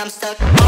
I'm stuck.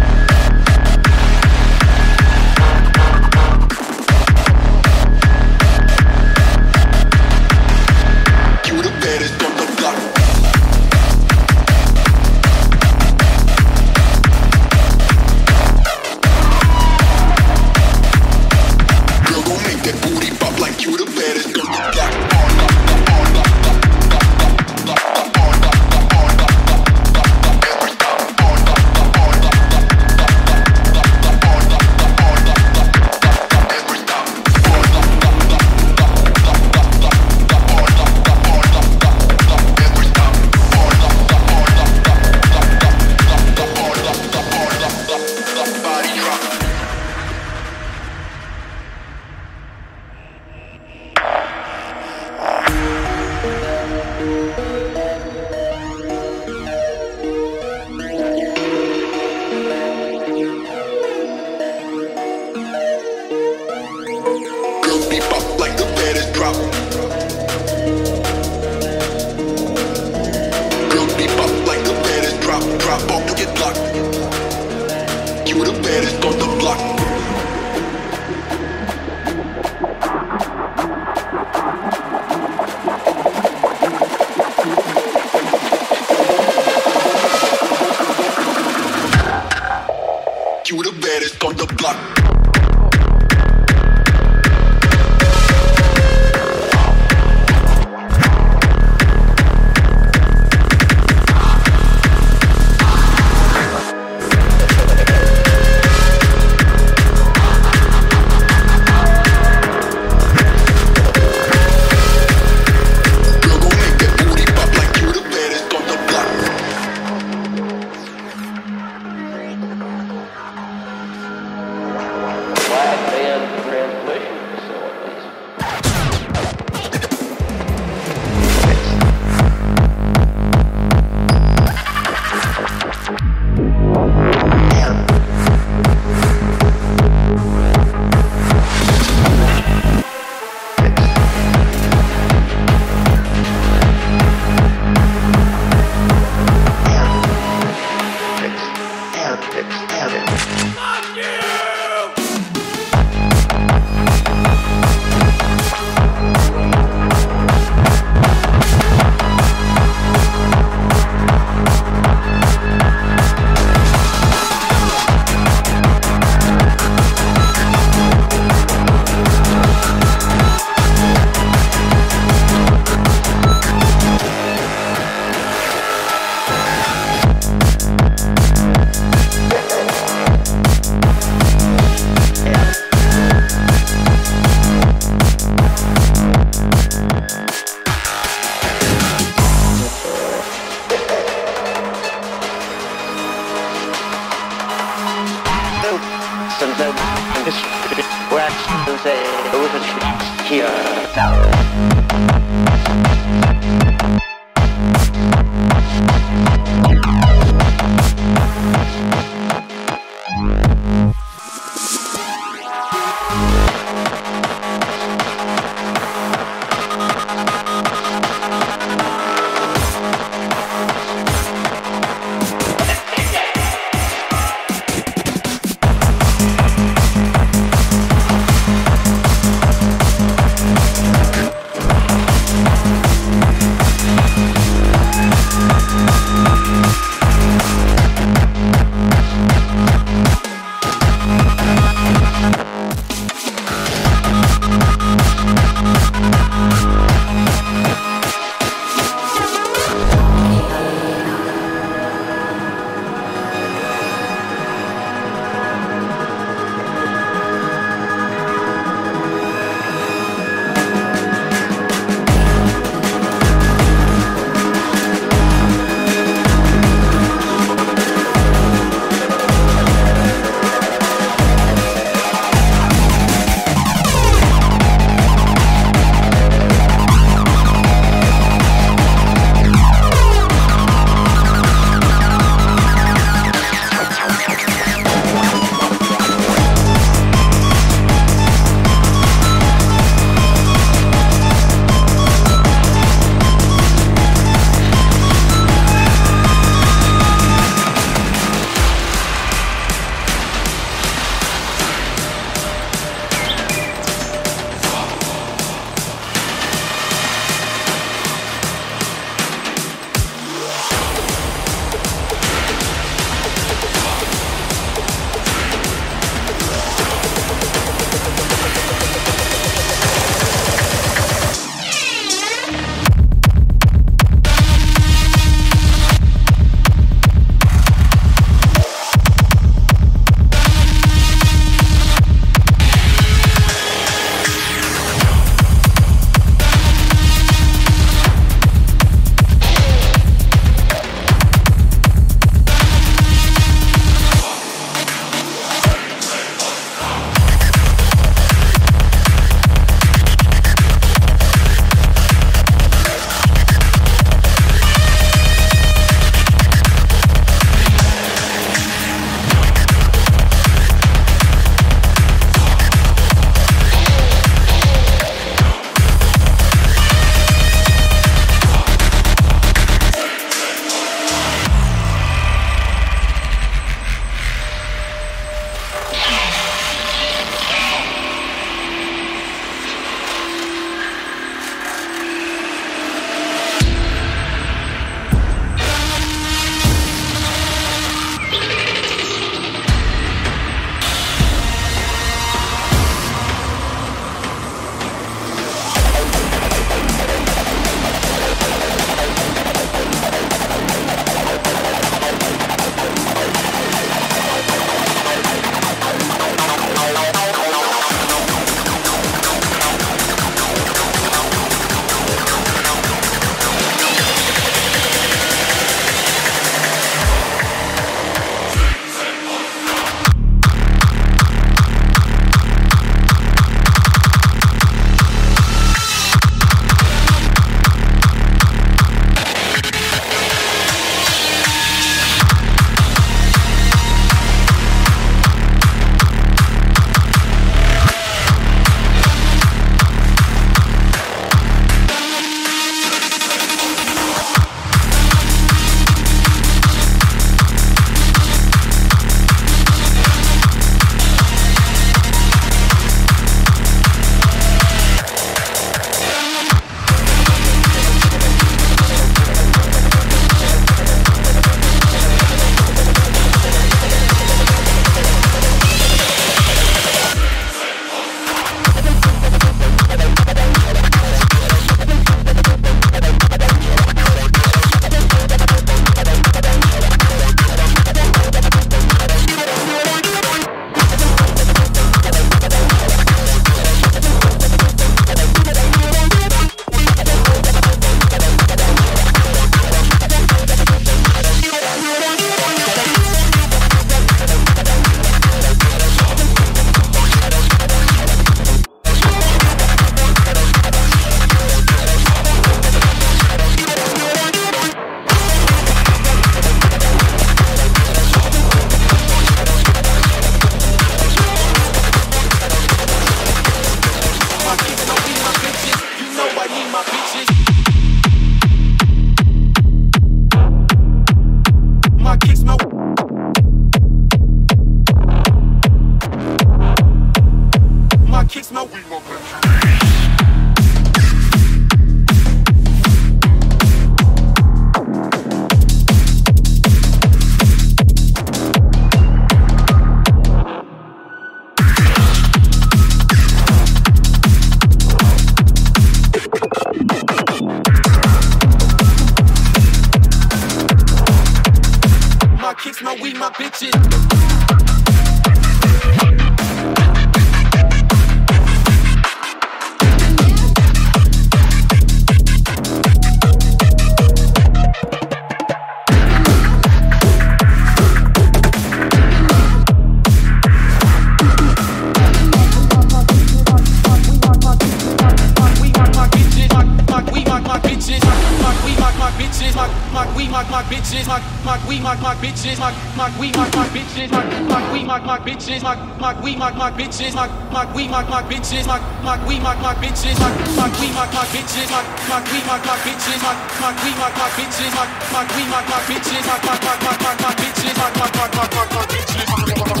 My my my bitches, my my we my my bitches, my my we my my bitches, my my we my my bitches, my my we my my bitches, my my we my my bitches, my my we my my bitches, my my my my my my bitches, my my my my my my bitches, my my my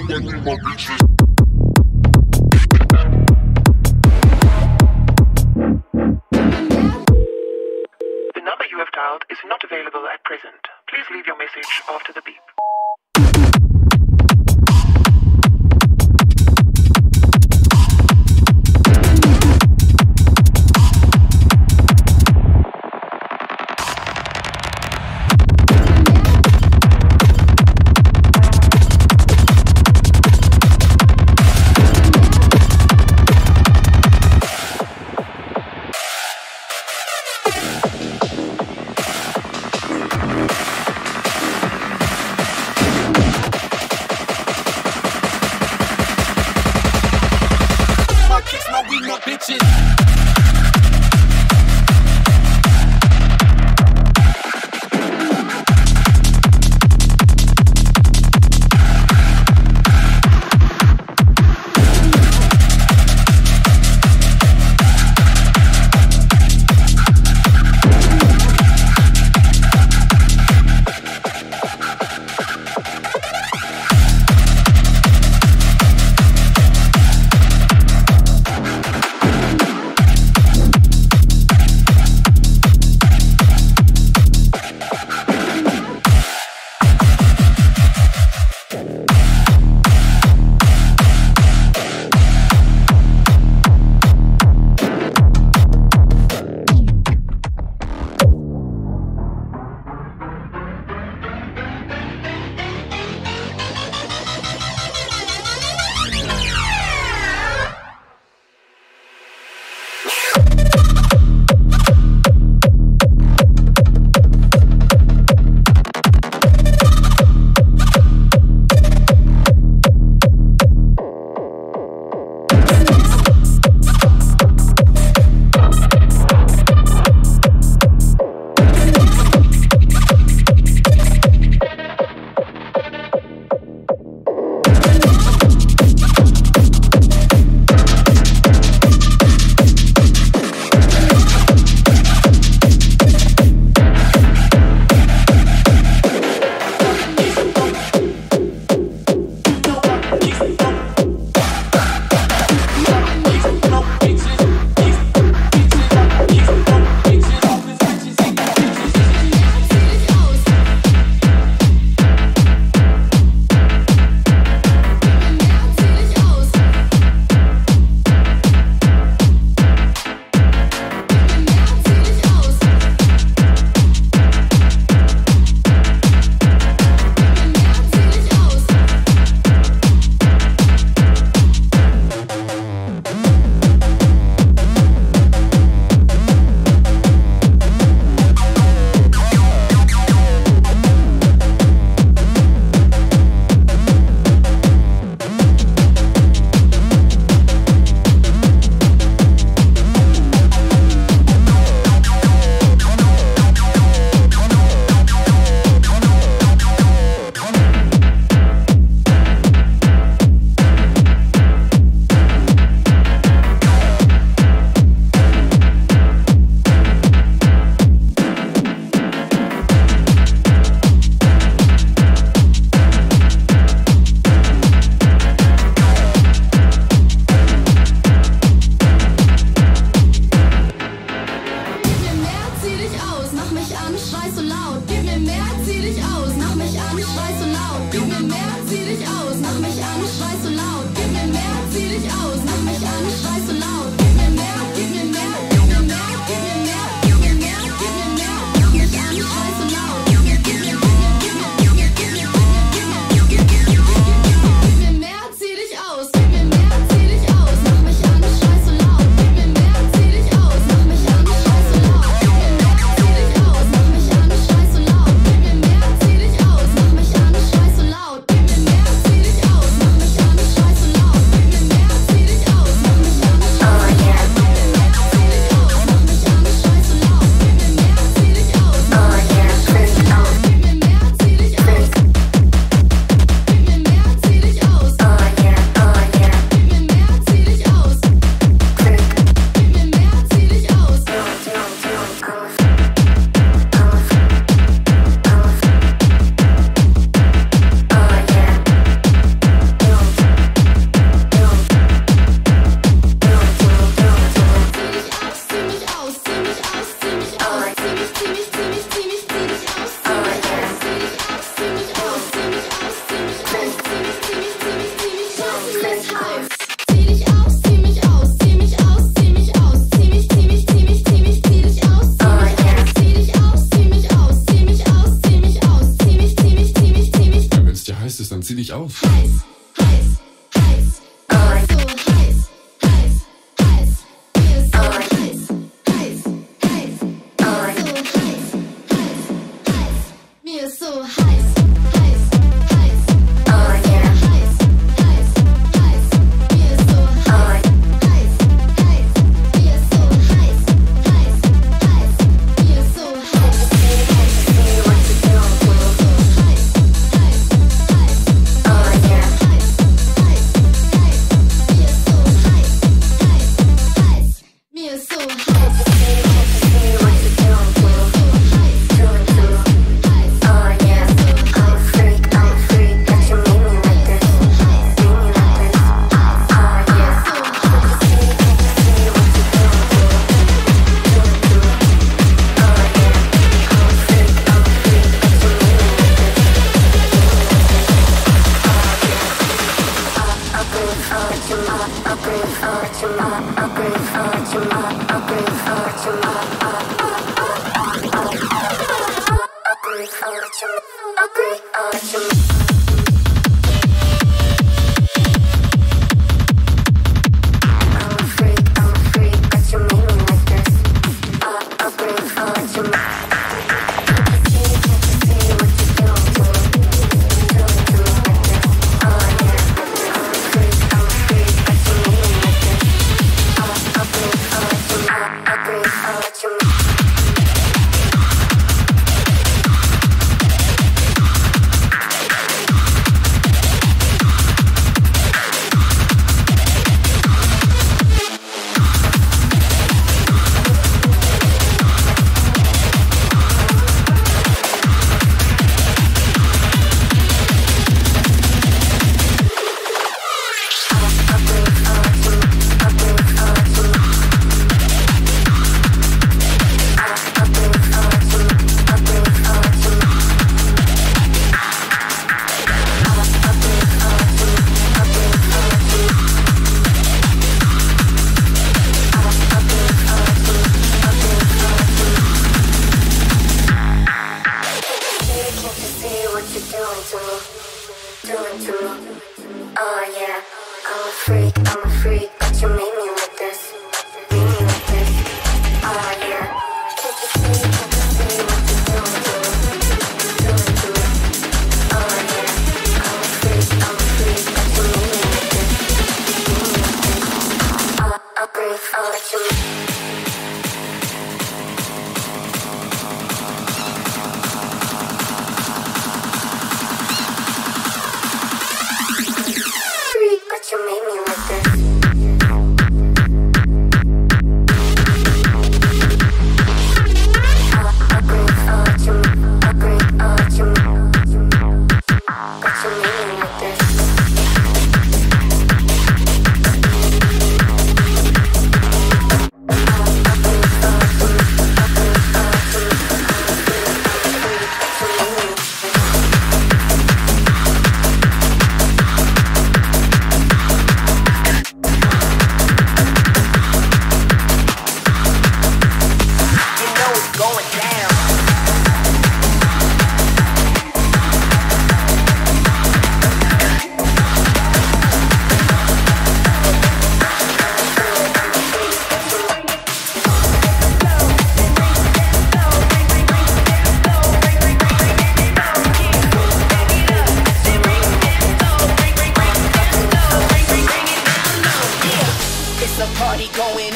my my bitches. The number you have dialed is not available at present. Please leave your message after the beep.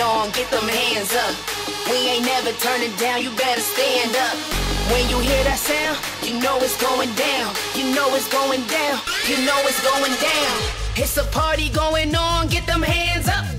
on, get them hands up. We ain't never turning down, you better stand up. When you hear that sound, you know it's going down. You know it's going down. You know it's going down. It's a party going on, get them hands up.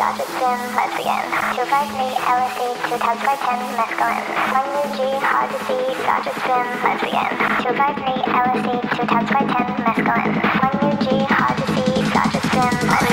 Dr. Tim Lexigan, Giovanni LSD 2010 Mescaline, Manu G Hardesy Dr. Tim Lexigan, Giovanni LSD 2010 Mescaline, Manu G Hardesy Dr. Tim Lexigan.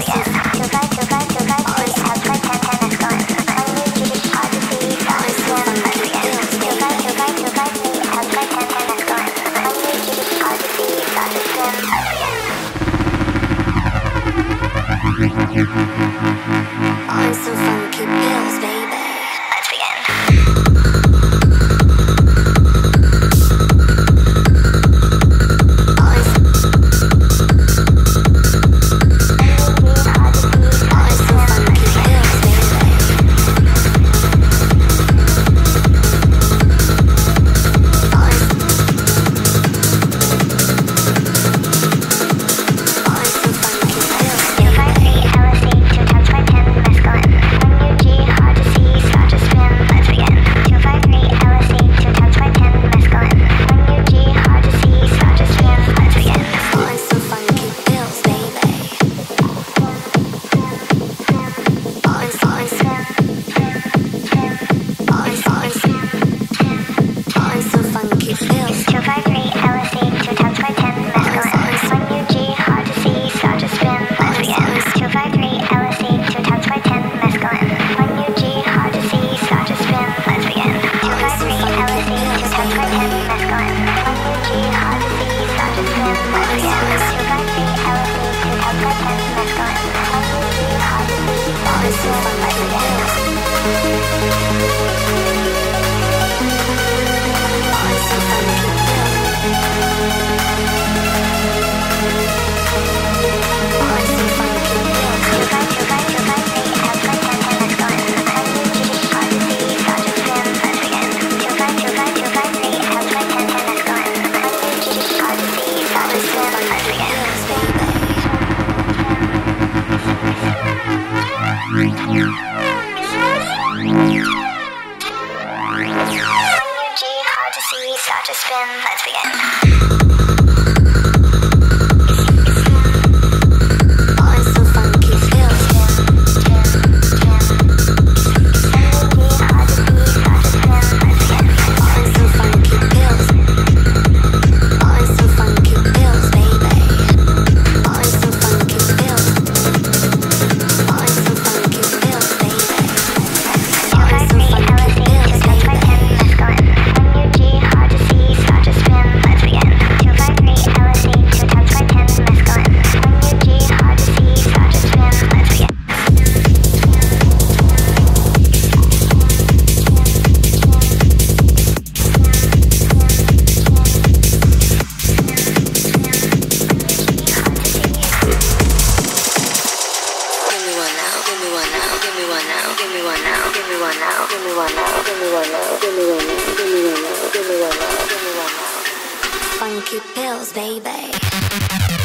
give me one now, give me one now, give me one now, give me one now, give me one now, give me one now. Funky pills, baby.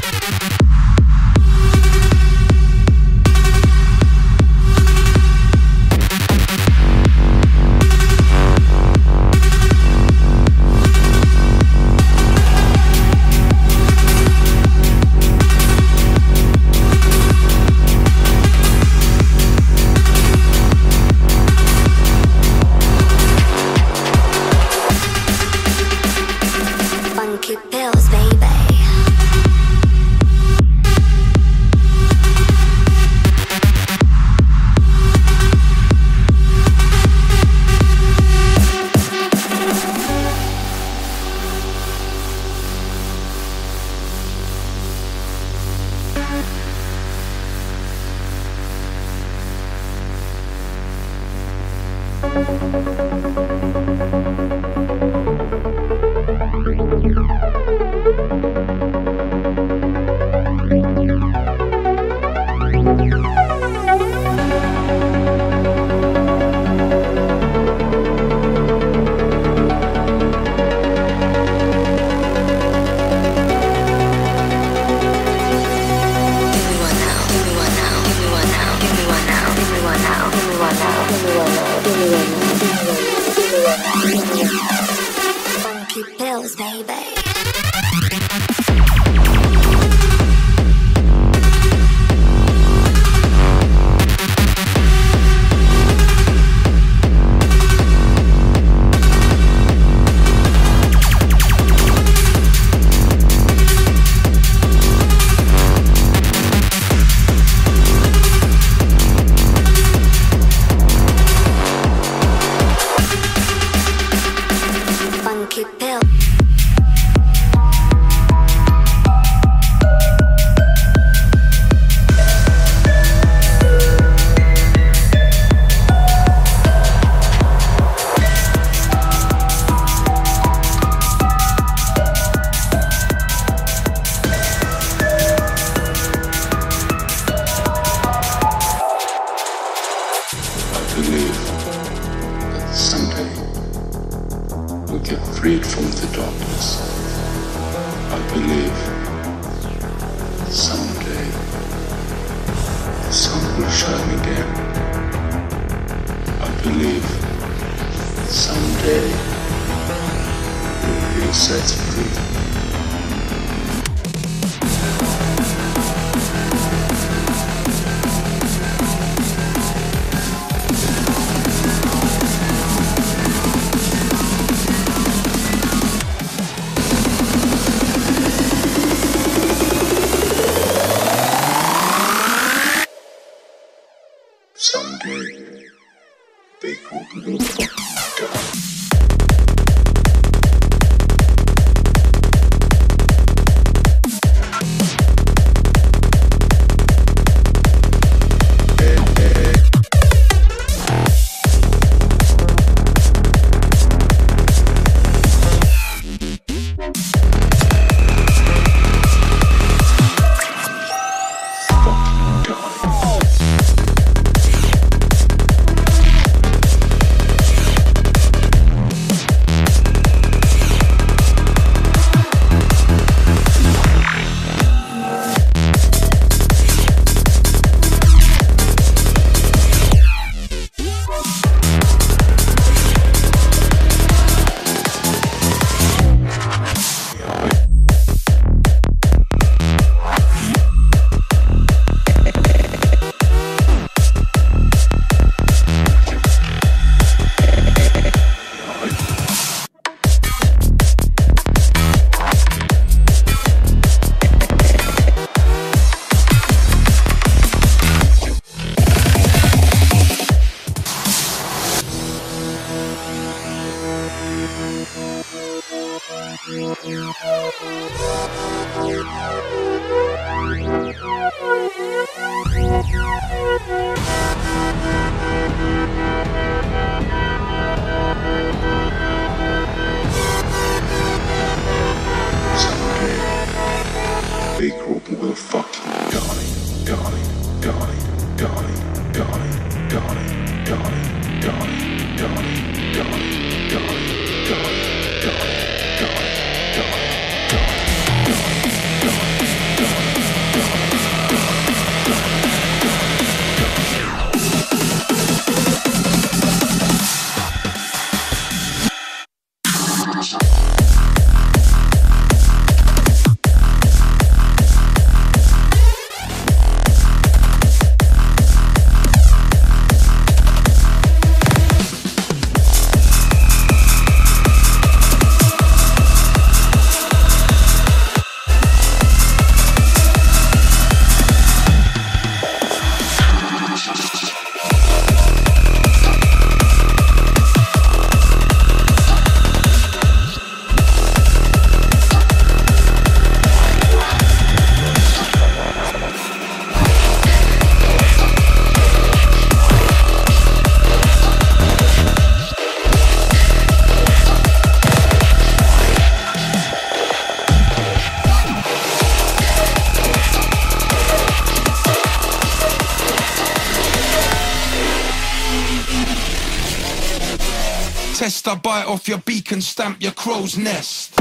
Test I bite off your beak and stamp your crow's nest.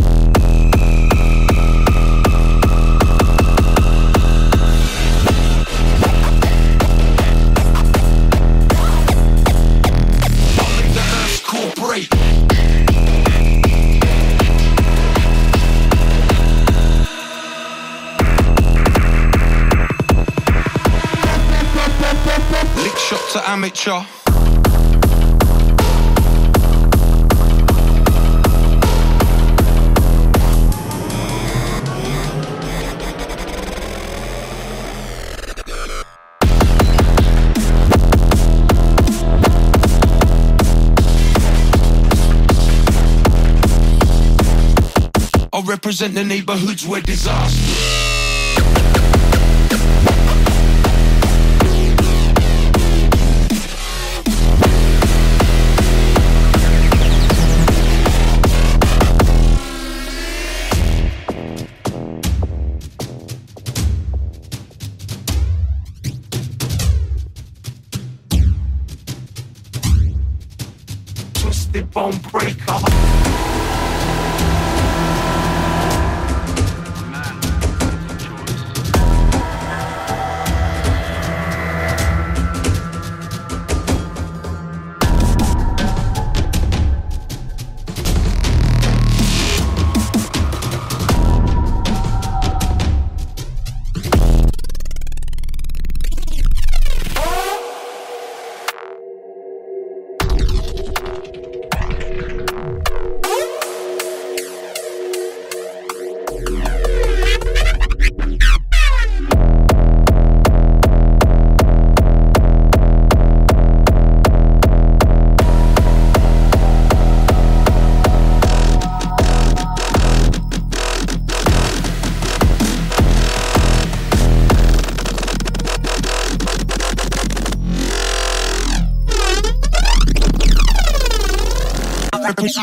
Amateur. Represent the neighborhoods where disaster.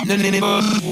the name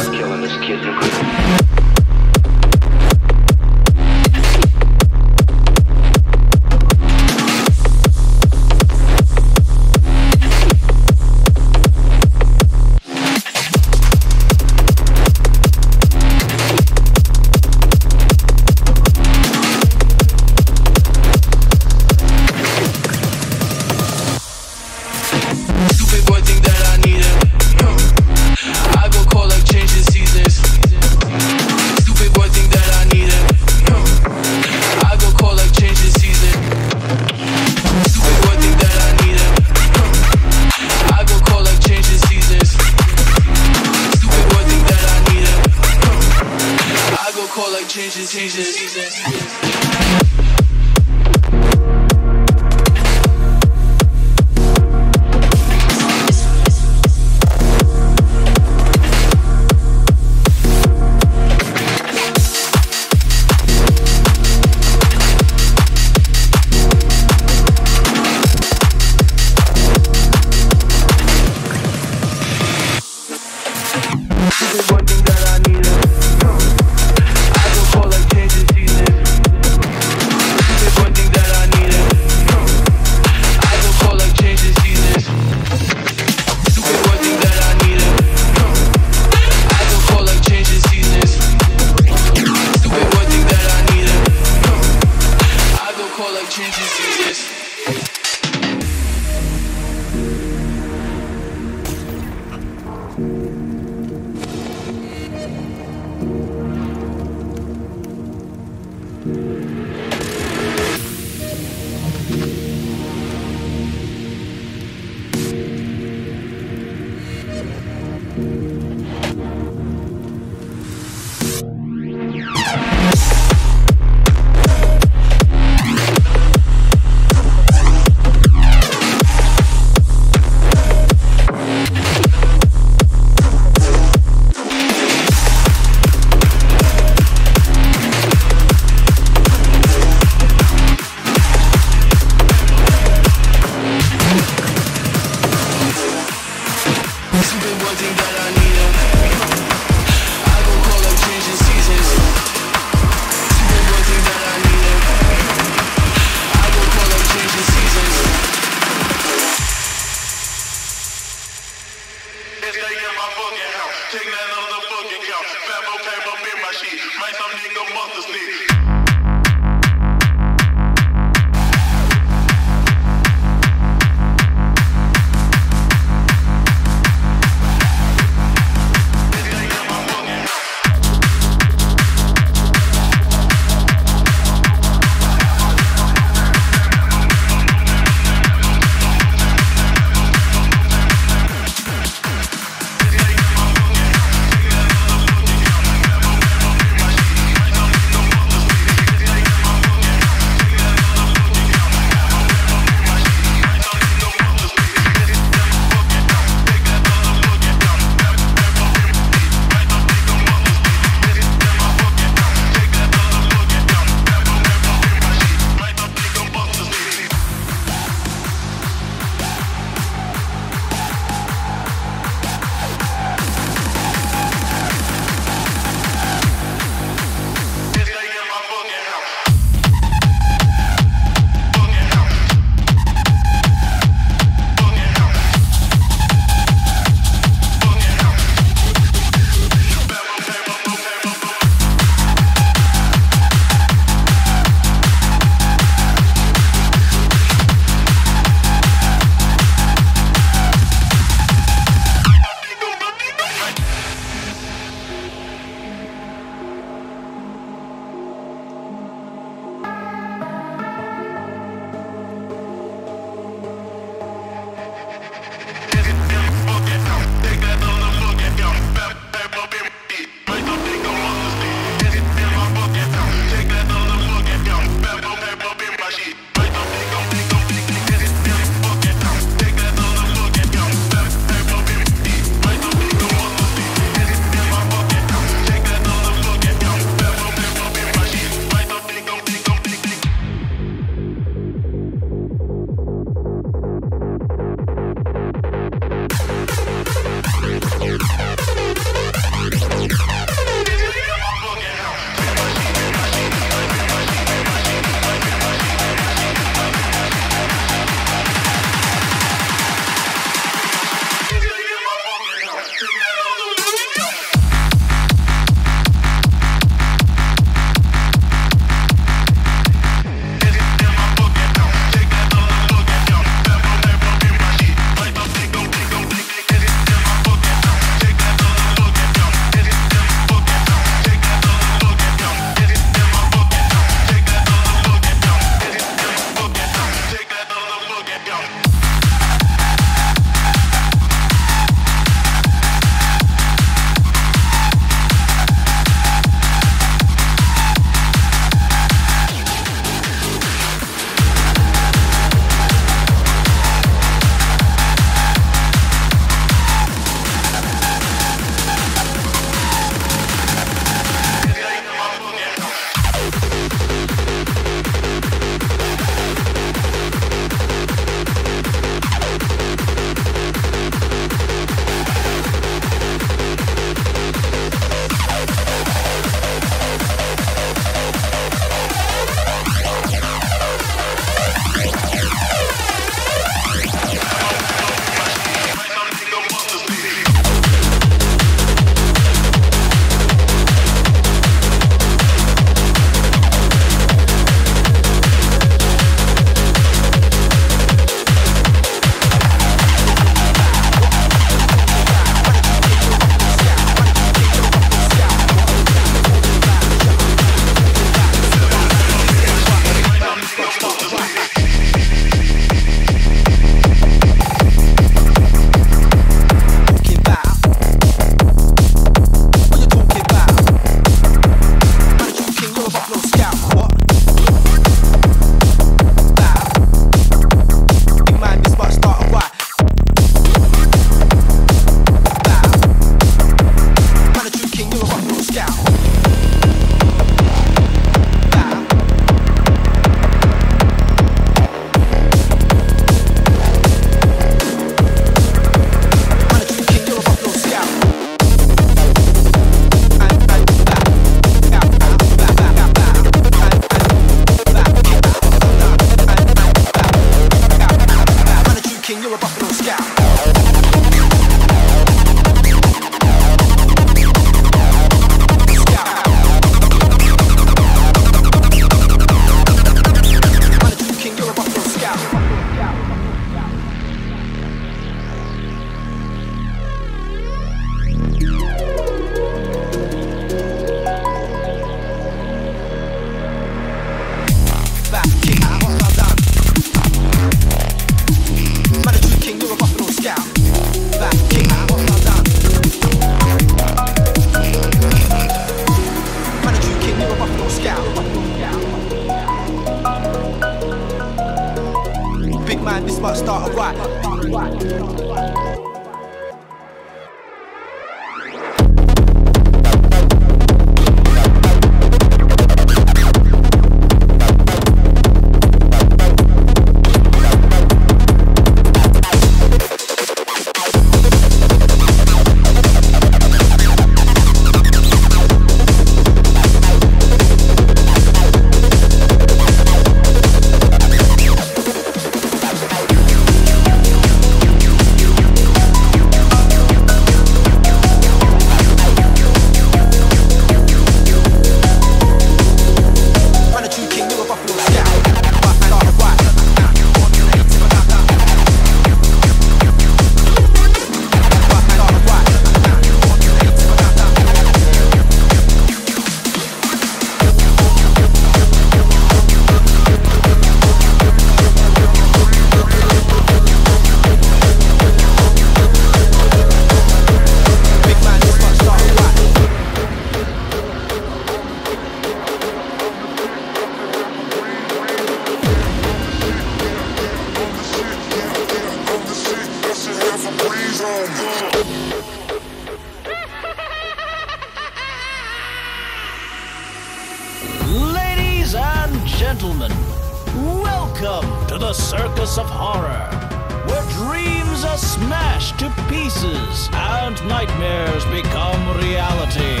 dreams are smashed to pieces and nightmares become reality.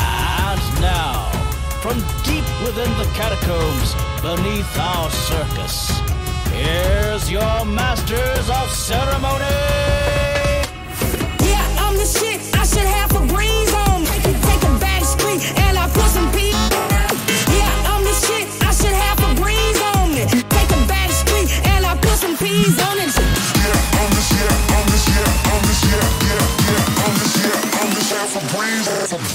And now, from deep within the catacombs beneath our circus, here's your masters of ceremony. Yeah, I'm the shit.